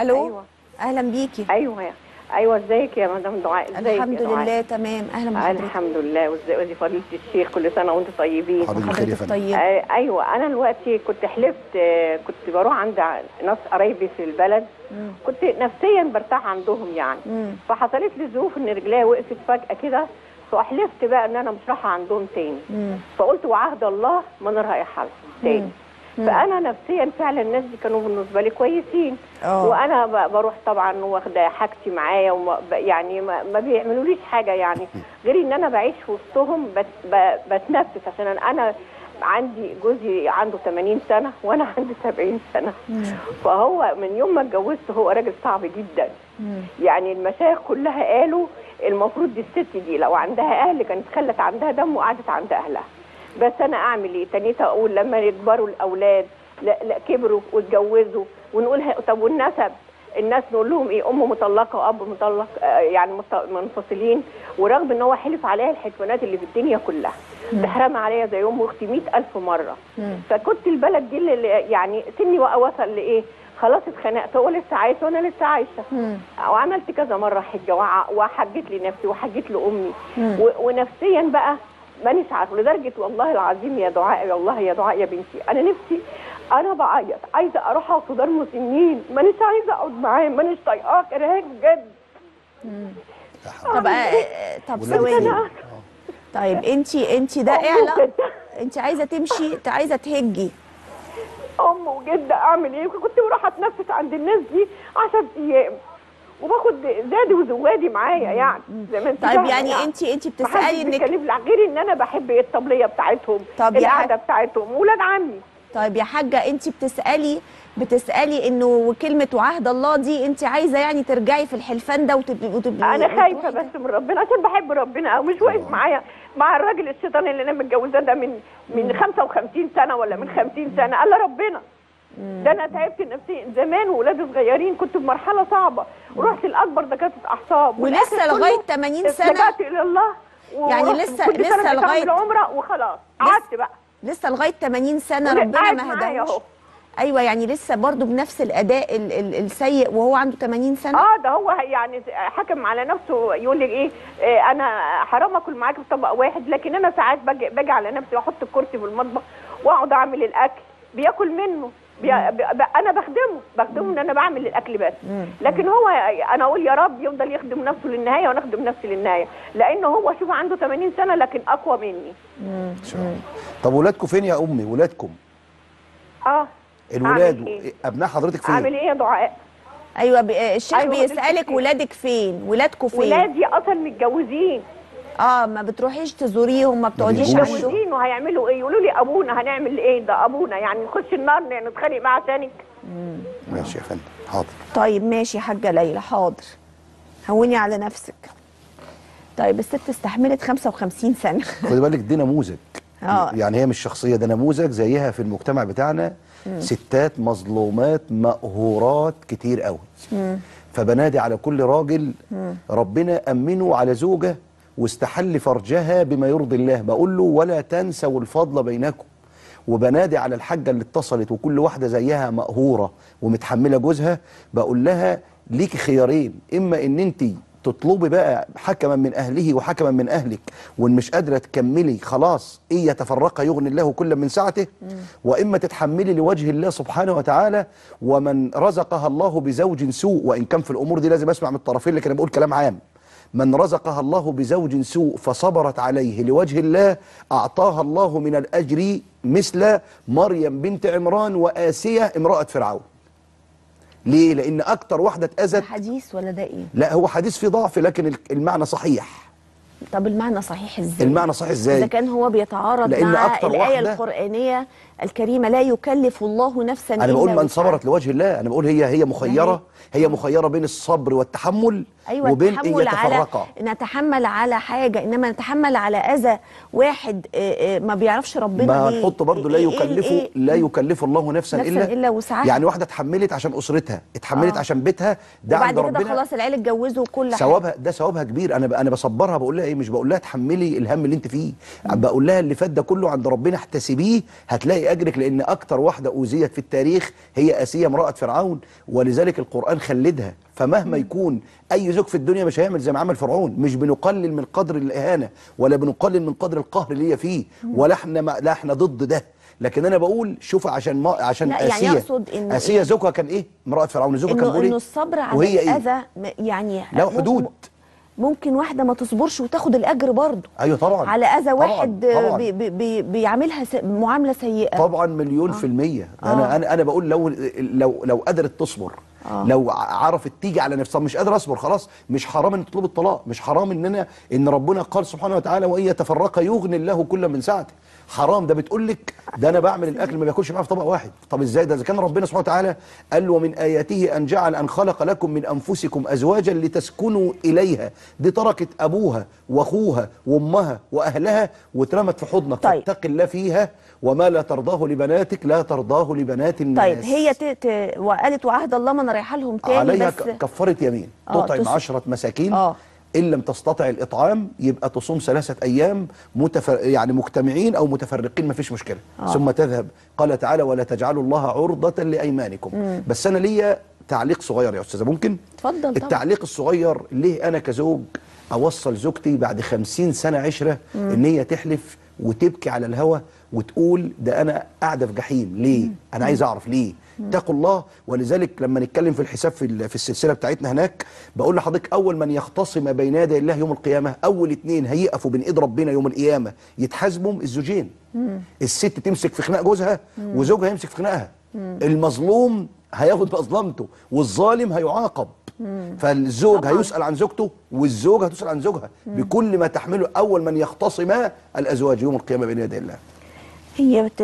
ألو؟ أيوة. أهلا بيكي. أيوه أيوه إزيك يا مدام دعاء؟ إزيك يا الحمد دعاء؟ لله تمام. أهلا بحضرتك. الحمد لله. وازاي ودي فضيله الشيخ كل سنة وأنتم طيبين؟ حضرتك طيب. آه أيوه. أنا دلوقتي كنت حلفت آه، كنت بروح عند ناس قرايبي في البلد. مم. كنت نفسيا برتاح عندهم يعني. مم. فحصلت لي ظروف إن رجليا وقفت فجأة كده. فحلفت بقى إن أنا مش رايحة عندهم تاني. مم. فقلت وعهد الله ما أنا رايحه تاني. مم. فأنا نفسيا فعلا الناس دي كانوا بالنسبة لي كويسين. آه. وأنا بروح طبعا واخدة حاجتي معايا وما يعني ما, ما بيعملوليش حاجة يعني. غير إن أنا بعيش وسطهم بتنفس. عشان أنا, أنا عندي جوزي عنده 80 سنة وأنا عندي 70 سنة. فهو من يوم ما اتجوزت هو راجل صعب جدا. يعني المشايخ كلها قالوا المفروض دي الست دي لو عندها أهل كانت خلت عندها دم وقعدت عند أهلها. بس أنا أعمل إيه؟ تانيت أقول لما يكبروا الأولاد لا, لا كبروا واتجوزوا ونقول طب والنسب الناس نقول لهم إيه؟ أم مطلقة وأب مطلق آه، يعني منفصلين ورغم إن هو حلف عليها الحلفانات اللي في الدنيا كلها. تحرم عليا زي أم أختي 100000 مرة. مم. فكنت البلد دي اللي يعني سني بقى وصل لإيه؟ خلاص اتخنقت هو لسه عايش وأنا لسه عايشة. مم. وعملت كذا مرة حجة وحجيت لنفسي وحجيت لأمي. ونفسيا بقى مانيش عارفه لدرجه والله العظيم يا دعاء يا الله يا دعاء يا بنتي. أنا نفسي أنا بعيط. عايزة أروح اقعد في دار مسنين مانيش عايزة أقعد معاه مانيش طايقاه كرهاه بجد. طب آه، طب ولادك ثواني؟ طيب انت انت ده اعلى انت عايزة تمشي؟ عايزة تهجي؟ ام وجده أعمل إيه؟ كنت بروح اتنفس عند الناس دي 10 أيام. وباخد زادي وزوادي معايا يعني زي ما انت طيب فاهمة يعني انت انت بتسألي إنك غير إن أنا بحب الطبلية بتاعتهم طب يا القعدة بتاعتهم ولاد عمي. طيب يا حاجة انت بتسالي بتسألي إنه كلمه وعهد الله دي انت عايزة يعني ترجعي في الحلفان ده وتبقي وتبقي أنا خايفة وتروحي بس من ربنا عشان بحب ربنا أو مش واقف معايا مع الراجل الشيطان اللي أنا متجوزاه ده من من 55 سنة ولا من 50 سنة قال ربنا ده أنا تعبت نفسيا. زمان وولادي صغيرين كنت في مرحلة صعبة. ورحت لأكبر دكاترة أعصاب. ولسه لغاية 80 سنة؟ لجأت إلى الله. يعني لسه- لسه سنة لغاية- بتعمل عمره وخلاص قعدت بقى. لسه لغاية 80 سنة ربنا ما هداهوش. أهو. أيوه يعني لسه برضو بنفس الأداء ال ال السيء وهو عنده 80 سنة؟ آه ده هو يعني حكم على نفسه يقول لي إيه, إيه أنا حرام أكل معاك في طبق واحد لكن أنا ساعات باجي باجي على نفسي وأحط الكرسي في المطبخ وأقعد أعمل الأكل. بياكل منه. أنا بخدمه بخدمه إن أنا بعمل الأكل بس. لكن هو أنا أقول يا رب يفضل يخدم نفسه للنهاية وأنا اخدم نفسي للنهاية. لأن هو شوف عنده 80 سنة لكن أقوى مني. طب ولادكم فين يا أمي؟ ولادكم؟ آه. الولاد إيه؟ أبناء حضرتك فين؟ أعمل إيه يا دعاء؟ أيوه ب- الشيخ أيوة، بيسألك ولادك فين؟ ولادك فين؟ ولادكم فين؟ ولادي أصلا متجوزين. آه ما بتروحيش تزوريهم ما بتقعديش. عندهم وهيعملوا إيه؟ يقولوا لي أبونا هنعمل إيه؟ ده أبونا يعني نخش النار نتخانق معاه عشانك ماشي يا فندم. حاضر. طيب ماشي يا حاجة ليلى. حاضر. هوني على نفسك. طيب الست استحملت 55 سنة. خدي بالك دي نموذج. آه. يعني هي مش شخصية ده نموذج زيها في المجتمع بتاعنا. ستات مظلومات مقهورات كتير قوي. فبنادي على كل راجل ربنا أمنه على زوجة واستحل فرجها بما يرضي الله. بقول له ولا تنسوا الفضل بينكم وبنادي على الحاجة اللي اتصلت وكل واحدة زيها مقهورة ومتحملة جوزها. بقول لها ليكي خيارين إما إن أنت تطلبي بقى حكما من أهله وحكما من أهلك وإن مش قادرة تكملي خلاص ان يتفرقا يغني الله كل من سعته. وإما تتحملي لوجه الله سبحانه وتعالى ومن رزقها الله بزوج سوء وإن كان في الأمور دي لازم أسمع من الطرفين لكن أنا بقول كلام عام. من رزقها الله بزوج سوء فصبرت عليه لوجه الله أعطاها الله من الأجر مثل مريم بنت عمران وآسية امرأة فرعون ليه؟ لأن أكتر واحدة اتأذت حديث ولا ده إيه لا هو حديث فيه ضعف لكن المعنى صحيح طب المعنى صحيح إزاي المعنى صحيح إزاي؟ إذا كان هو بيتعارض مع أكتر الآية واحدة- الكريمة لا يكلف الله نفسا أنا بقول من. صبرت لوجه الله. أنا بقول هي هي مخيرة. هي مخيرة بين الصبر والتحمل أيوه وبين أن يتفرقا. نتحمل على حاجة إنما نتحمل على أذى واحد آه، آه، ما بيعرفش ربنا ما هنحط برضه لا إيه- إيه- يكلفه إيه- لا يكلف الله نفسا, نفساً الا إلا وسعها. يعني واحدة اتحملت عشان أسرتها اتحملت آه. عشان بيتها ده عند وبعد كده ربنا. خلاص العيال اتجوزوا وكل حاجة. ثوابها ده ثوابها كبير. أنا ب- أنا بصبرها بقول لها إيه مش بقول لها تحملي الهم اللي أنت فيه. بقول لها اللي فات ده كله عند ربنا احتسبيه هتلاقي لأجرك لأن أكتر واحدة اوذيت في التاريخ هي آسية امرأة فرعون ولذلك القرآن خلدها. فمهما يكون أي زوج في الدنيا مش هيعمل زي ما عمل فرعون. مش بنقلل من قدر الإهانة ولا بنقلل من قدر القهر اللي هي فيه. ولا إحنا ما- لا إحنا ضد ده. لكن أنا بقول شوف عشان ما عشان لا، يعني آسية. أقصد إنه آسية إيه؟ زوجها كان إيه؟ امرأة فرعون. زوجها كان إنه بيقول إنه إيه الصبر على إيه؟ الأذى يعني له حدود. ممكن واحدة ما تصبرش وتاخد الأجر برضه. أيوه طبعا. على أذى طبعاً، واحد طبعاً. بي بي بي بيعاملها س- معاملة سيئة. طبعا مليون في المية. أنا أنا أنا بقول لو لو لو قدرت تصبر آه. لو عرفت تيجي على نفسها مش قادر اصبر خلاص مش حرام إن تطلب الطلاق مش حرام إن أنا إن ربنا قال سبحانه وتعالى وإن يتفرقا يغني الله كل من سعته. حرام ده بتقول لك ده أنا بعمل الأكل ما بياكلش معاه في طبق واحد. طب إزاي؟ ده إذا كان ربنا سبحانه وتعالى قال ومن آياته أن جعل أن خلق لكم من أنفسكم أزواجا لتسكنوا إليها. دي تركت أبوها وأخوها وأمها وأهلها واترمت في حضنك. طيب. فاتق الله فيها وما لا ترضاه لبناتك لا ترضاه لبنات الناس. طيب هي ت... ت... وقالت وعهد الله ما أنا رايحه لهم تاني عليها بس كفارة يمين. آه، تطعم تص- عشرة مساكين آه. إن لم تستطع الإطعام يبقى تصوم ثلاثة أيام متفر... يعني مجتمعين أو متفرقين ما فيش مشكلة. آه. ثم تذهب. قال تعالى ولا تجعلوا الله عرضة لأيمانكم. بس أنا ليا تعليق صغير يا أستاذة ممكن؟ اتفضل طبعا. التعليق الصغير ليه أنا كزوج أوصل زوجتي بعد خمسين سنة عشرة إن هي تحلف وتبكي على الهوى وتقول ده أنا قاعدة في جحيم. ليه؟ أنا عايز أعرف ليه؟ اتقوا الله. ولذلك لما نتكلم في الحساب في في السلسلة بتاعتنا هناك بقول لحضرتك أول من يختصم بين يدي الله يوم القيامة أول اتنين هيقفوا بين إيد ربنا يوم القيامة يتحاسبوا الزوجين. الست تمسك في خناق جوزها وزوجها يمسك في خناقها. المظلوم هياخد مظلمته والظالم هيعاقب. فالزوج. هيسأل عن زوجته والزوجة هتسأل عن زوجها. بكل ما تحمله أول من يختصما الأزواج يوم القيامة بين يدي الله. هي بت...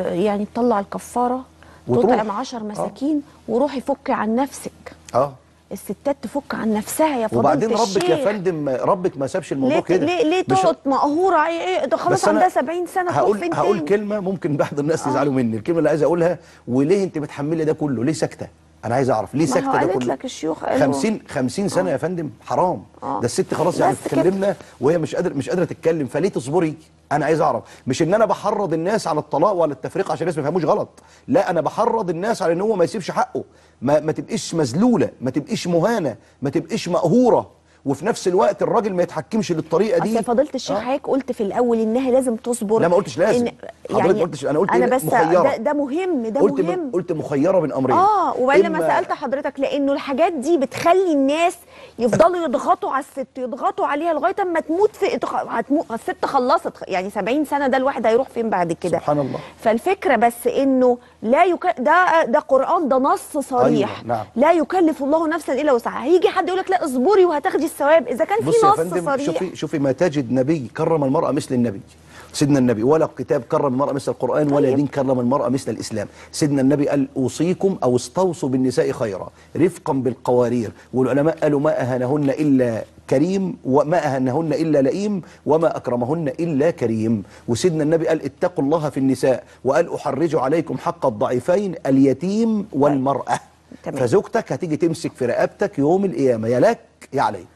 يعني تطلع الكفارة وتروح. تطعم عشر مساكين وروحي فكي عن نفسك. آه. الستات تفك عن نفسها يا فضيلة وبعدين ربك الشيخ. يا فندم ربك ما سابش الموضوع ليه كده. ليه ليه تقعد مقهورة؟ إيه ده خلاص عندها 70 سنة هقول هقول؟ كلمة ممكن بعض الناس يزعلوا مني. الكلمة اللي عايز أقولها وليه أنت بتحملي ده كله؟ ليه ساكتة؟ أنا عايز أعرف ليه ساكتة ده كله؟ لك الشيوخ قالوا 50 50 سنة يا فندم حرام. آه. ده الست خلاص يعني بس كده. تكلمنا وهي مش قادرة مش قادرة تتكلم فليه تصبري؟ أنا عايز أعرف. مش إن أنا بحرض الناس على الطلاق ولا التفريق عشان الناس ما يفهموش غلط. لا أنا بحرض الناس على إن هو ما يسيبش حقه. ما ما تبقيش مذلولة ما تبقيش مهانة ما تبقيش مقهورة. وفي نفس الوقت الراجل ما يتحكمش للطريقه دي يا فضيله الشيخ آه. حضرتك قلت في الأول إنها لازم تصبر لا، ما قلتش لازم. إن- حضرتك ما قلتش- أنا قلت أنا؟ بس مخيرة. ده, ده مهم ده قلت مهم قلت مخيرة بين أمرين آه وبعدين لما سألت حضرتك لأنه الحاجات دي بتخلي الناس يفضلوا يضغطوا على الست يضغطوا عليها لغاية أما تموت في هتموت الست خلصت يعني 70 سنة ده الواحد هيروح فين بعد كده سبحان الله. فالفكرة بس إنه لا يك... ده ده قرآن ده نص صريح أيوة، نعم. لا يكلف الله نفسا إلا وسعها هيجي حد يقول لك لا اصبري وهتاخدي الثواب. إذا كان في نص صريح. شوفي شوفي ما تجد نبي كرم المرأة مثل النبي. سيدنا النبي ولا كتاب كرم المرأة مثل القرآن ولا طيب. دين كرم المرأة مثل الإسلام. سيدنا النبي قال أوصيكم أو استوصوا بالنساء خيرا. رفقا بالقوارير. والعلماء قالوا ما أهانهن إلا كريم وما أهانهن إلا لئيم وما أكرمهن إلا كريم. وسيدنا النبي قال اتقوا الله في النساء. وقال أحرج عليكم حق الضعيفين اليتيم والمرأة. تمام. فزوجتك هتيجي تمسك في رقبتك يوم القيامة يا لك يا عليك.